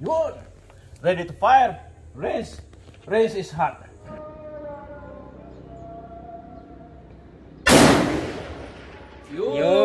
Yun! Ready to fire! Rinse! Rinse is hot. Yun.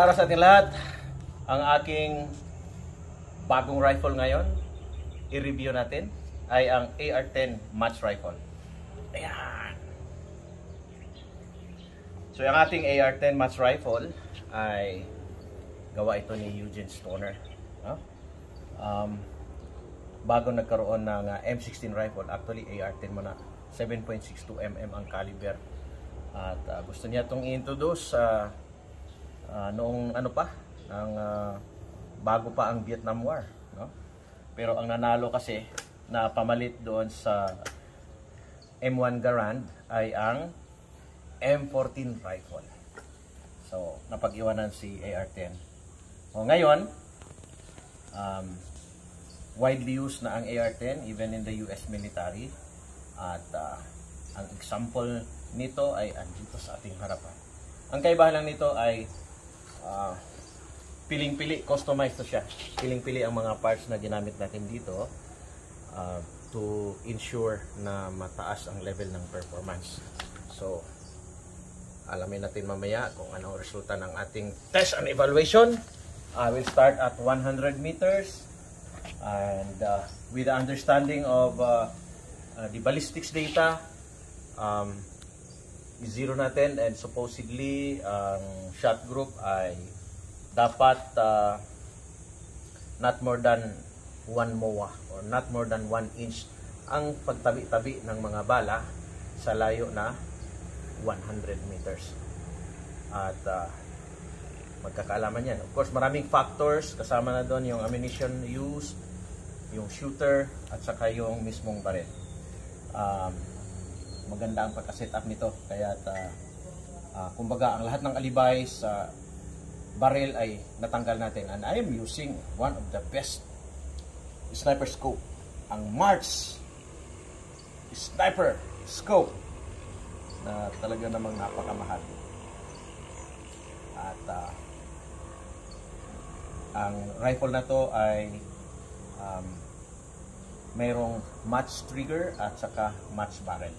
Magandang araw sa ating lahat. Ang aking bagong rifle ngayon, i-review natin, ay ang AR-10 Match Rifle. Ayan. So yung ating AR-10 Match Rifle ay gawa ito ni Eugene Stoner. No? Um, bago nagkaroon ng uh, M16 rifle, actually AR-10 mo na 7.62 mm ang caliber. At uh, gusto niya itong i-introduce sa Ah, noong ano pa, ang ah, bago pa ang Vietnam War, no? Pero ang nanalo kasi na pamalit doon sa M1 Garand ay ang M14 rifle. So, napag-iwanan si AR-10. O ngayon, um, widely used na ang AR-10 even in the US military. At ah, ang example nito ay andito sa ating harapan. Ang kaibahan lang nito ay ah, piling-pili, customized to siya. Piling-pili ang mga parts na ginamit natin dito ah, to ensure na mataas ang level ng performance. So, alamin natin mamaya kung anong resulta ng ating test and evaluation. I will start at 100 meters and uh, with the understanding of uh, uh, the ballistics data um, zero natin and supposedly ang shot group ay dapat uh, not more than 1 MOA or not more than 1 inch ang pagtabi-tabi ng mga bala sa layo na 100 meters. At uh, magkakaalaman yan. Of course, maraming factors. Kasama na doon yung ammunition used, yung shooter, at saka yung mismong baril. Um, maganda ang pagka-set up nito. Kaya uh, uh, kumbaga ang lahat ng alibay sa barrel ay natanggal natin. And I am using one of the best sniper scope. Ang March sniper scope na talaga namang napakamahal. At uh, ang rifle na to ay um, mayroong match trigger at saka match barrel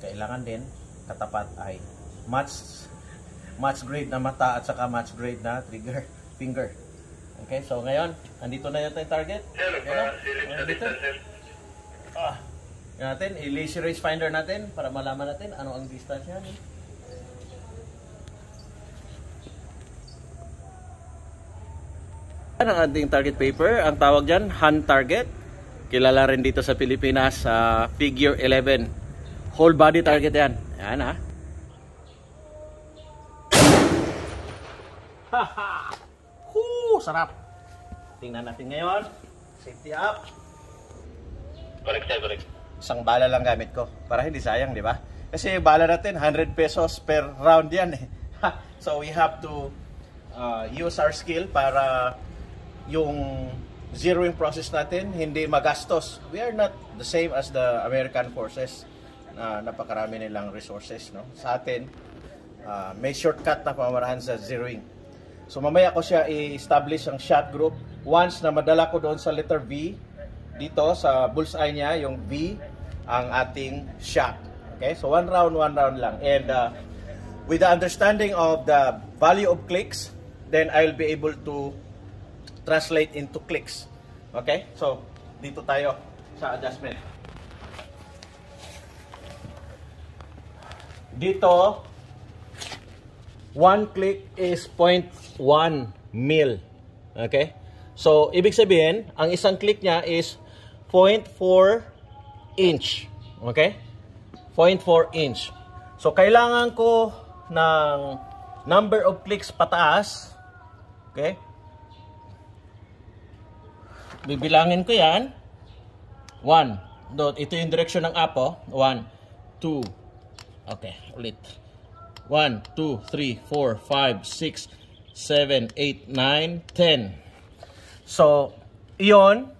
kailangan din katapat ay match match grade na mata at saka match grade na trigger finger. Okay, so ngayon, andito na yata yung target. Ayan, andito. Ah, natin, i-laser race finder natin para malaman natin ano ang distansya niya. Yan ang ating target paper. Ang tawag dyan, hand target. Kilala rin dito sa Pilipinas sa figure 11. Whole body target yan. Yan ha. Hoo, sarap. Tingnan natin ngayon. Safety up. Correct, sir, correct. Isang bala lang gamit ko. Para hindi sayang, di ba? Kasi yung bala natin, 100 pesos per round yan eh. so we have to uh, use our skill para yung zeroing process natin hindi magastos. We are not the same as the American forces na napakarami nilang resources. No? Sa atin, uh, may shortcut na pamarahan sa zeroing. So mamaya ko siya i-establish ang shot group. Once na madala ko doon sa letter V, dito sa bullseye niya, yung V, ang ating shot. Okay? So one round, one round lang. And uh, with the understanding of the value of clicks, then I'll be able to translate into clicks. Okay? So, dito tayo sa adjustment. Dito, one click is 0.1 mil. Okay? So, ibig sabihin, ang isang click niya is 0.4 inch. Okay? 0.4 inch. So, kailangan ko ng number of clicks pataas. Okay? bibilangin ko yan. 1. Dot, ito yung direction ng up, oh. 1, 2. Okay, ulit. 1, 2, 3, 4, 5, 6, 7, 8, 9, 10. So, iyon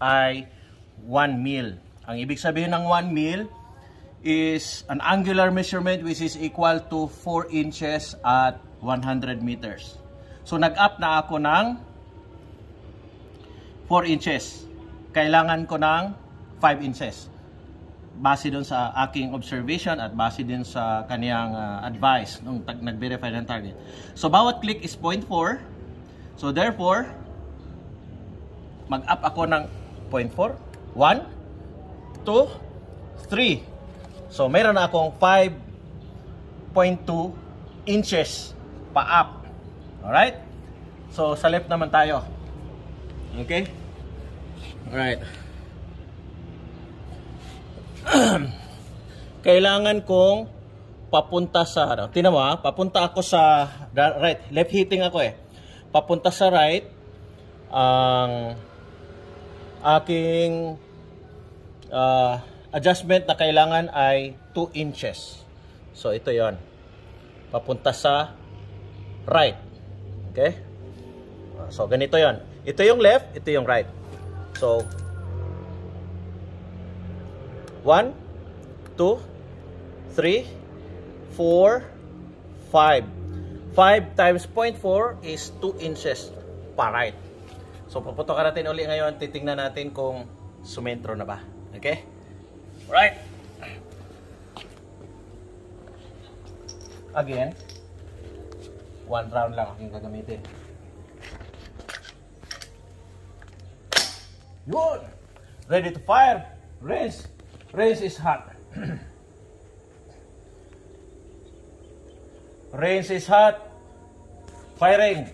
ay 1 mil. Ang ibig sabihin ng 1 mil is an angular measurement which is equal to 4 inches at 100 meters. So, nag-up na ako ng 4 inches. Kailangan ko ng 5 inches. Base doon sa aking observation at base din sa kaniyang uh, advice nung nag-verify ng target. So, bawat click is 0.4. So, therefore, mag-up ako ng 0.4. 1, 2, 3. So, meron na akong 5.2 inches pa-up. Alright? So, sa left naman tayo. Okay? Alright. Kailangan kong papunta sa, ano, ha, papunta ako sa right, left hitting ako eh. Papunta sa right, ang aking uh, adjustment na kailangan ay 2 inches. So, ito yon Papunta sa right. Okay? So, ganito yon Ito yung left, ito yung right. So, 1, 2, 3, 4, 5. 5 times 0.4 is 2 inches pa right. So, puputokan natin uli ngayon. Titingnan natin kung sumentro na ba. Okay? Right. Again, one round lang aking gagamitin. Yun! Ready to fire! Rinse! Rinse is hot. Rinse is hot. Firing.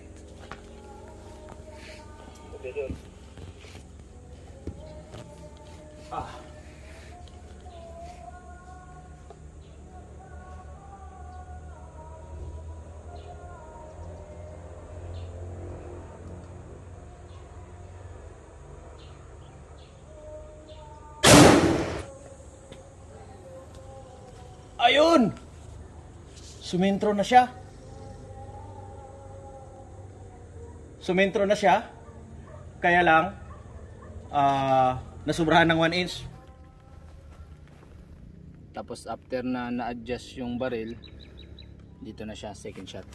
Okay. Ah. Sumentro na siya. Sumentro na siya. Kaya lang, ah, nasubrahan ng 1 inch. Tapos after na na-adjust yung barrel, dito na siya second shot.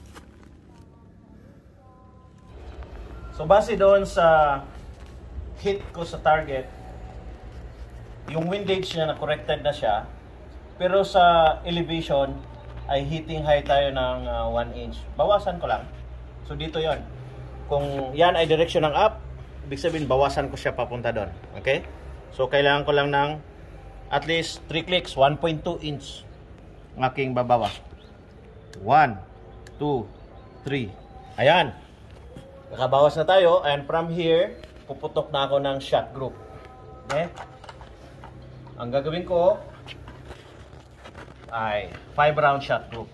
So base doon sa hit ko sa target, yung windage niya na corrected na siya, pero sa elevation ay hitting high tayo ng 1 inch. Bawasan ko lang. So dito yon. Kung yan ay direction ng up, ibig sabihin bawasan ko siya papunta doon. Okay? So kailangan ko lang ng at least 3 clicks, 1.2 inch ang aking babawa. 1, 2, 3. Ayan. Nakabawas na tayo and from here, puputok na ako ng shot group. Okay? Ang gagawin ko ay 5 round shot group.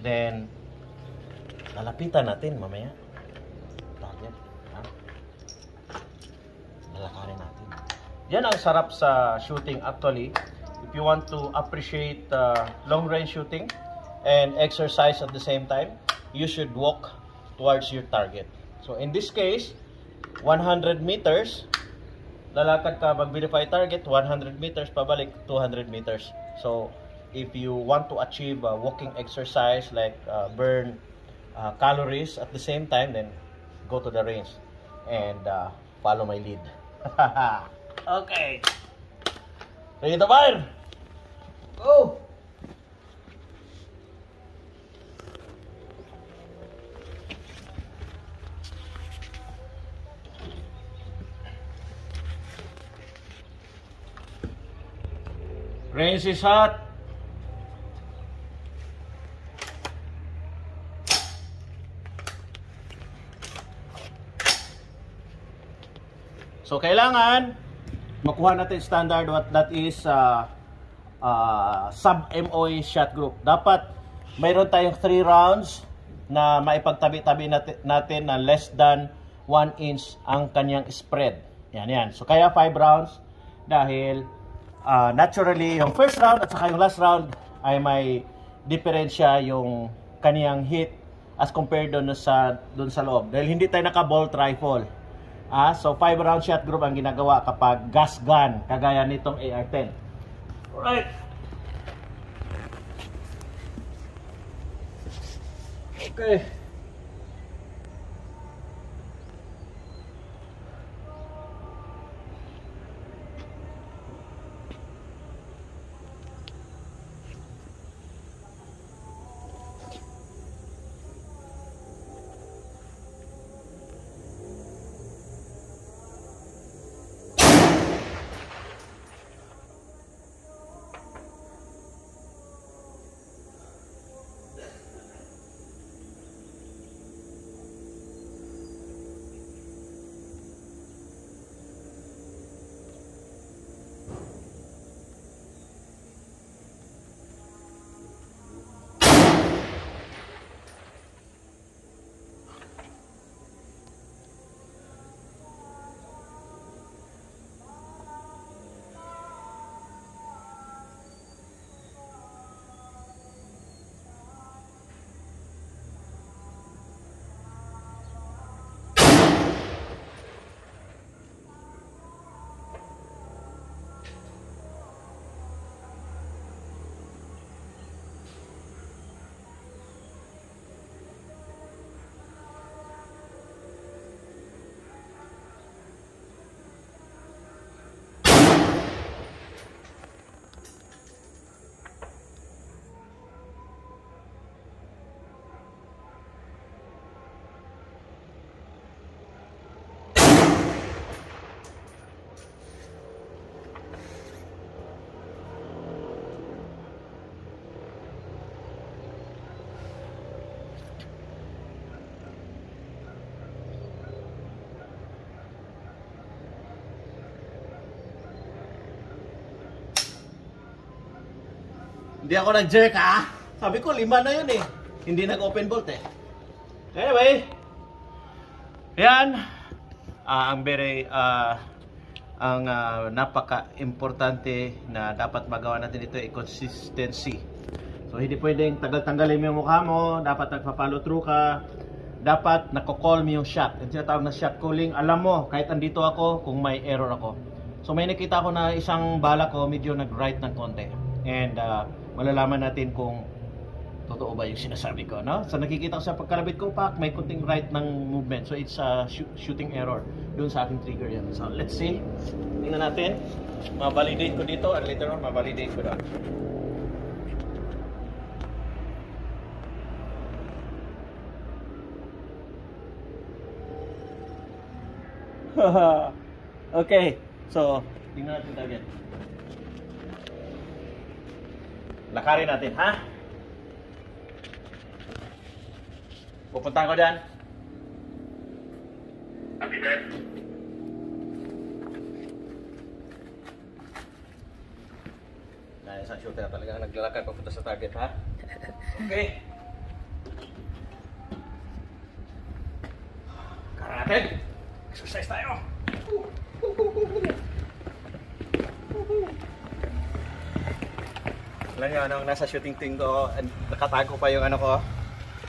Then, lalapitan natin mamaya. Target. Ha? Lalakarin natin. Yan ang sarap sa shooting actually. If you want to appreciate uh, long range shooting and exercise at the same time, you should walk towards your target. So in this case, 100 meters, lalakad ka mag-verify target, 100 meters, pabalik 200 meters. So if you want to achieve a walking exercise like uh, burn uh, calories at the same time, then go to the range and uh, follow my lead. okay. Ready to fire? Go! Range is hot. So kailangan makuha natin standard what that is uh, uh, sub MOA shot group. Dapat mayroon tayong 3 rounds na maipagtabi-tabi natin, na less than 1 inch ang kanyang spread. Yan, yan. So kaya 5 rounds dahil ah, naturally yung first round at saka yung last round ay may diferensya yung kaniyang hit as compared doon sa doon sa loob. Dahil hindi tayo naka bolt rifle. Ah, so 5 round shot group ang ginagawa kapag gas gun kagaya nitong AR-10. Alright. Okay. Hindi ako nag-jerk ha. Sabi ko lima na yun eh. Hindi nag-open bolt eh. Anyway. Yan. Ah, ang very ah, ang ah, napaka-importante na dapat magawa natin ito ay consistency. So hindi pwedeng tagal-tanggalin mo yung mukha mo, dapat nagpa-follow through ka, dapat nako-call mo yung shot. Yung tinatawag na shot calling, alam mo kahit andito ako kung may error ako. So may nakita ko na isang bala ko medyo nag-right ng konti. And ah, malalaman natin kung totoo ba yung sinasabi ko, no? So nakikita ko sa pagkalabit ko pak, may kunting right ng movement. So it's a shoo- shooting error doon sa aking trigger yan. So let's see. Tingnan natin. Ma-validate ko dito and later on ma-validate ko doon. okay. So, tingnan natin target. Lakarin natin, ha? Pupunta ko dyan. Copy, sir. Na isang shooter talaga naglalakad papunta sa target, ha? Okay. Kara natin. Exercise tayo. Alam nyo, anong nasa shooting team ko, nakatago pa yung ano ko,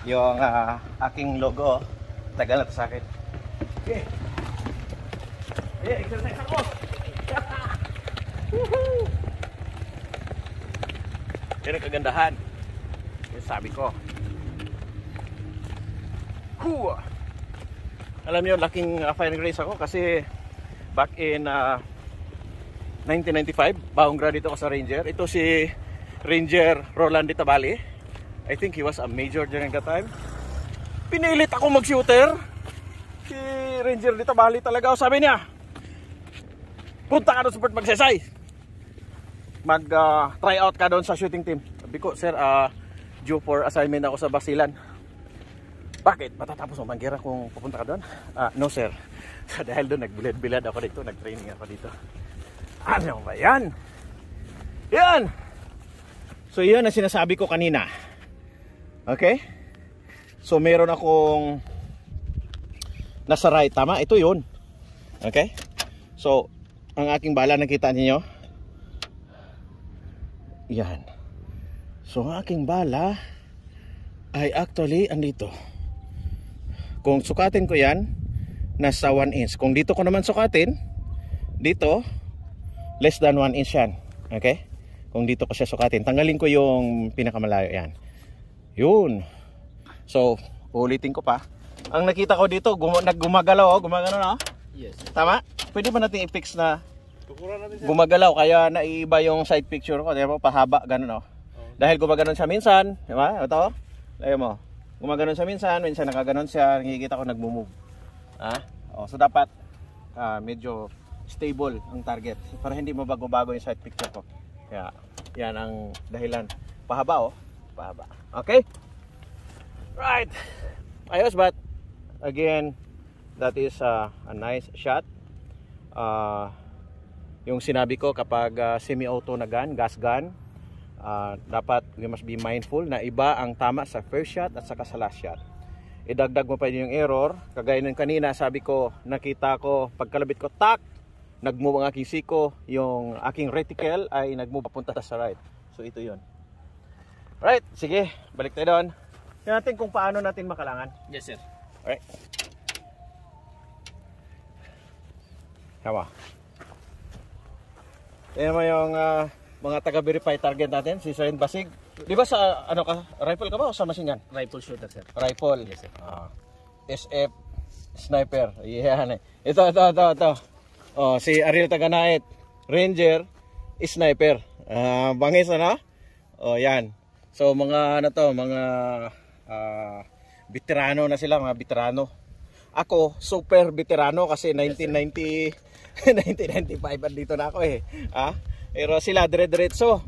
yung ah, aking logo. Tagal na to sa akin. Okay. Yeah, exercise ako. Woohoo! Yan ang kagandahan. Yung sabi ko. Hoo! Alam niyo, laking uh, firing race ako kasi back in uh, 1995, bagong graduate ako sa Ranger. Ito si Ranger Roland de Tabali. I think he was a major during that time. Pinilit ako mag-shooter. Si Ranger de Tabali talaga. Sabi niya, punta ka doon sa Port Magsaysay mag uh, try out ka doon sa shooting team. Sabi ko, sir, uh, due for assignment ako sa Basilan. Bakit? Matatapos mo mangira kung pupunta ka doon? Ah, no, sir. So, dahil doon, nagbilad-bilad ako dito, nag-training ako dito. Ano ba yan? Yan! So, yan ang sinasabi ko kanina. Okay? So, meron akong nasa right. Tama? Ito yun. Okay? So, ang aking bala nakita niyo? Yan. So, ang aking bala ay actually andito. Kung sukatin ko yan, nasa 1 inch. Kung dito ko naman sukatin, dito, less than 1 inch yan. Okay? Kung dito ko siya sukatin. Tanggalin ko yung pinakamalayo yan. Yun. So, ulitin ko pa. Ang nakita ko dito, gum naggumagalaw, oh, gumagano na. oh. Yes. Tama? Pwede ba natin i-fix na gumagalaw kaya naiiba yung side picture ko, di ba? Pahaba, ganun oh. Dahil gumaganon siya minsan, di ba? Ito, ayun mo. Gumaganon siya minsan, minsan nakaganon siya, nakikita ko nagmo-move. Ha? Oh, so dapat ah, medyo stable ang target para hindi mabago-bago yung side picture ko. Kaya yan ang dahilan. Pahaba oh. Pahaba. Okay? Right. Ayos but again that is uh, a nice shot. Uh, yung sinabi ko kapag uh, semi-auto na gun, gas gun, uh, dapat we must be mindful na iba ang tama sa first shot at saka sa last shot. Idagdag mo pa yung error. Kagaya ng kanina, sabi ko, nakita ko, pagkalabit ko, tak! Nag-move ang aking siko, yung aking reticle ay nag-move papunta sa right. So ito yon. Right, sige, balik tayo doon. Tingnan natin kung paano natin makalangan. Yes, sir. Alright. Hawa. Yan mo yung ah, mga taga-verify target natin, si Sir Basig. Di ba sa ano ka, rifle ka ba o sa machine gun? Rifle shooter, sir. Rifle. Yes, sir. Ah, SF sniper. Yan. eh. Ito, ito, ito, ito. Oh, si Ariel Taganait, Ranger, sniper. Ah, bangis ano? Oh, yan. So mga ano to, mga ah, veterano na sila, mga veterano. Ako, super veterano kasi 1990 1995 andito na ako eh. Ah, pero sila dire-diretso.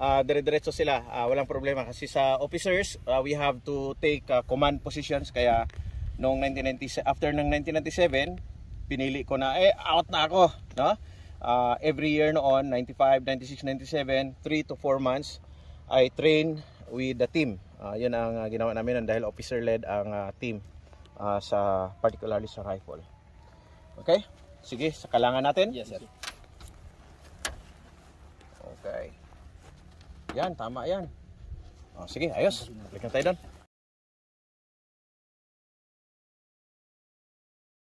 Ah, dire-diretso sila. Ah, walang problema kasi sa officers, ah, we have to take ah, command positions kaya noong 1997 after ng 1997 pinili ko na eh out na ako, no? Ah, every year noon, 95, 96, 97, 3 to 4 months I train with the team. Ah, yun ang ah, ginawa namin dahil officer led ang ah, team ah, sa particularly sa rifle. Okay? Sige, sa kalangan natin. Yes, sir. Okay. Yan, tama yan. Oh, sige, ayos. Balikan tayo doon.